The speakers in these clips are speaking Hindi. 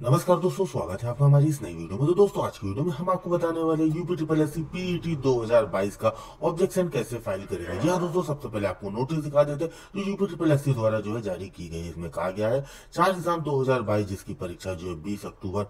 नमस्कार दोस्तों, स्वागत है आपका हमारी इस नई वीडियो में। तो दोस्तों, आज की वीडियो में हम आपको बताने वाले UP triple S C PET 2022 का ऑब्जेक्शन कैसे फ़ाइल करेगा जी हाँ दोस्तों, सबसे पहले आपको नोटिस दिखा देते हैं जो यूपी ट्रिपल एस द्वारा जो है जारी की गई इसमें कहा गया है, चार एग्ज़ाम 2022 जिसकी परीक्षा जो है बीस अक्टूबर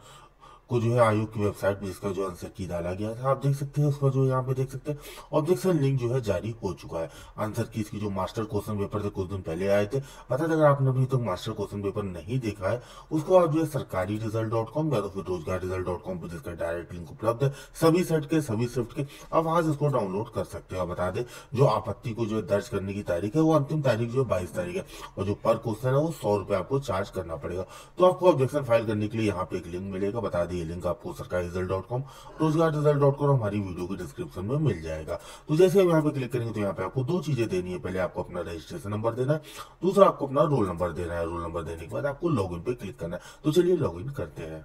को जो है आयोग की वेबसाइट पर जिसका जो आंसर की डाला गया था। आप देख सकते हैं उसका जो यहाँ पे देख सकते हैं ऑब्जेक्शन लिंक जो है जारी हो चुका है। आंसर की इसकी जो मास्टर क्वेश्चन पेपर थे, कुछ दिन पहले आए थे। बता अगर आपने अभी तक मास्टर क्वेश्चन पेपर नहीं देखा है, उसको आप जो है सरकारी रिज़ल्ट डॉट कॉम या तो फिर रोज़गार रिज़ल्ट डॉट कॉम पर जिसका डायरेक्ट लिंक उपलब्ध है, सभी सेट के, सभी शिफ्ट के, आप वहाँ से इसको डाउनलोड कर सकते हो। बता दें, जो आपत्ति को जो है दर्ज करने की तारीख है, वो अंतिम तारीख जो है बाईस तारीख है। और जो पर क्वेश्चन है, वो सौ रुपए आपको चार्ज करना पड़ेगा। तो आपको ऑब्जेक्शन फ़ाइल करने के लिए यहाँ पे एक लिंक मिलेगा, बता दिए लिंक आपको सरकार रिज़ल्ट डॉट कॉम रोज़गार रिज़ल्ट डॉट कॉम हमारी वीडियो के डिस्क्रिप्शन में मिल जाएगा। तो जैसे हम यहाँ पे क्लिक करेंगे तो यहाँ पे आपको दो चीज़ें देनी है। पहले आपको अपना रजिस्ट्रेशन नंबर देना है, दूसरा आपको अपना रोल नंबर देना है। रोल नंबर देने के बाद आपको लॉग पे क्लिक करना है। तो चलिए लॉग करते हैं।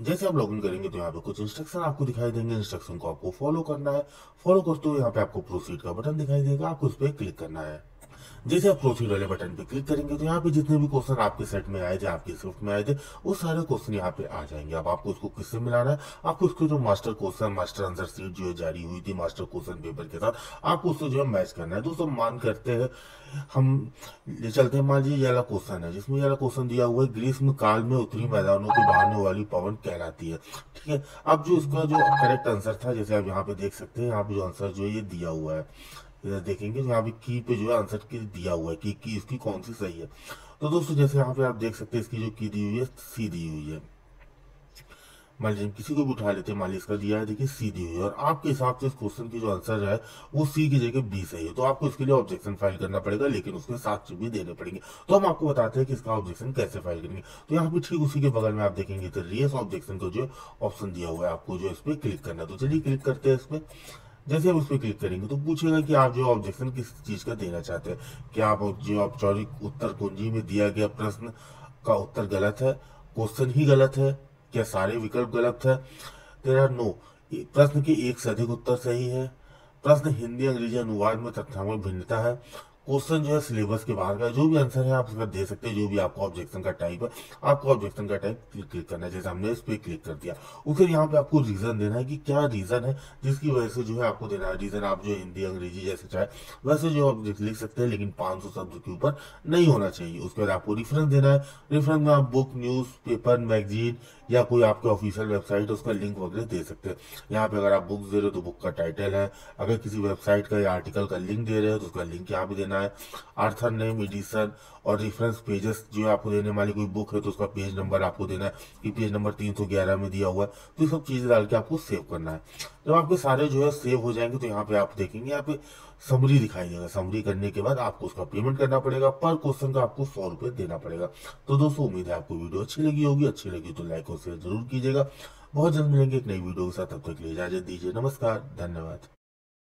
जैसे आप लॉगिन करेंगे तो यहाँ पे कुछ इंस्ट्रक्शन आपको दिखाई देंगे। इंस्ट्रक्शन को आपको फॉलो करना है। फॉलो करते हुए यहाँ पे आपको प्रोसीड का बटन दिखाई देगा। आपको उस पर क्लिक करना है। जैसे आप प्रोसीड वाले बटन पे क्लिक करेंगे तो यहाँ पे जितने भी क्वेश्चन आपके सेट में आए थे, आपके स्विफ्ट में आए थे, वो सारे क्वेश्चन यहाँ पे आ जाएँगे। अब आपको उसको किससे मिलाना है? आपको उसको जो master question master answer sheet जो है जारी हुई थी मास्टर क्वेश्चन पेपर के साथ, आपको उससे जो है मैच करना है। दोस्तों, मान करते हैं, हम ले चलते हैं। मान लीजिए ये वाला क्वेश्चन है, जिसमें ये वाला क्वेश्चन दिया हुआ है, ग्रीष्म काल में उत्तरी मैदानों की बहाने वाली पवन कहलाती है। ठीक है? अब जो इसका जो करेक्ट आंसर था, जैसे आप यहाँ पे देख सकते हैं, यहाँ पे जो आंसर जो है ये दिया हुआ है। इधर देखेंगे यहाँ पे की पे जो है आंसर की दिया हुआ है, कि की इसकी कौन सी सही है। तो दोस्तों, जैसे यहाँ पे आप देख सकते हैं, इसकी जो की दी हुई है सी दी हुई है। मान लीजिए किसी को भी उठा लेते हैं, मान लीजिए इसका दिया है, देखिए सी दी हुई है, और आपके हिसाब से इस क्वेश्चन की जो आंसर है, वो सी की जगह बी सही है। तो आपको इसके लिए ऑब्जेक्शन फ़ाइल करना पड़ेगा, लेकिन उसके साक्ष्य भी देने पड़ेंगे। तो हम आपको बताते हैं कि इसका ऑब्जेक्शन कैसे फ़ाइल करेंगे। तो यहाँ पे ठीक उसी के बगल में आप देखेंगे तो रियस ऑब्जेक्शन का जो ऑप्शन दिया हुआ है, आपको जो इस पर क्लिक करना तो चलिए क्लिक करते हैं इस पर जैसे हम उस पर क्लिक करेंगे तो पूछेगा कि आप जो ऑब्जेक्शन किस चीज़ का देना चाहते हैं। क्या आप जो औपचारिक उत्तर कुंजी में दिया गया प्रश्न का उत्तर गलत है क्वेश्चन ही गलत है, क्या सारे विकल्प गलत है? तेरा नो प्रश्न के एक से अधिक उत्तर सही है। प्रश्न हिंदी, अंग्रेज़ी अनुवाद में तथ्यांक भिन्नता है। क्वेश्चन जो है सिलेबस के बाहर का जो भी आंसर है आप उसका दे सकते हैं, जो भी आपको ऑब्जेक्शन का टाइप है, आपको ऑब्जेक्शन का टाइप क्लिक करना है, जैसे हमने इस पर क्लिक कर दिया। फिर यहाँ पे आपको रीजन देना है कि क्या रीजन है, जिसकी वजह से जो है आपको देना है रीजन आप जो हिंदी, अंग्रेज़ी जैसे चाहे, वैसे जो आप लिख सकते हैं, लेकिन पाँच शब्द के ऊपर नहीं होना चाहिए। उसके बाद आपको रिफरेंस देना है। रिफरेंस में आप बुक न्यूज़ पेपर मैगजीन या कोई आपके ऑफिशियल वेबसाइट है उसका लिंक वगैरह दे सकते हैं। यहाँ पे अगर आप बुक दे रहे हो तो बुक का टाइटल है। अगर किसी वेबसाइट का या आर्टिकल का लिंक दे रहे हो तो उसका लिंक यहाँ पे देना है। आर्थर नेम एडिशन और रेफरेंस पेजेस जो आपको देने वाली कोई बुक है तो उसका पेज नंबर आपको देना है कि पेज नंबर तीन सौ ग्यारह में दिया हुआ है। तो ये सब चीज़ें डाल के आपको सेव करना है। जब आपके सारे जो है सेव हो जाएँगे तो यहाँ पे आप देखेंगे, यहाँ पे समरी दिखाई देगा। समरी करने के बाद आपको उसका पेमेंट करना पड़ेगा। पर क्वेश्चन का आपको सौ रुपए देना पड़ेगा। तो दोस्तों, उम्मीद है आपको वीडियो अच्छी लगी होगी। अच्छी लगी तो लाइक और शेयर ज़रूर कीजिएगा। बहुत जल्द मिलेंगे एक नई वीडियो के साथ। तब तक लिए इजाज़त दीजिए। नमस्कार, धन्यवाद।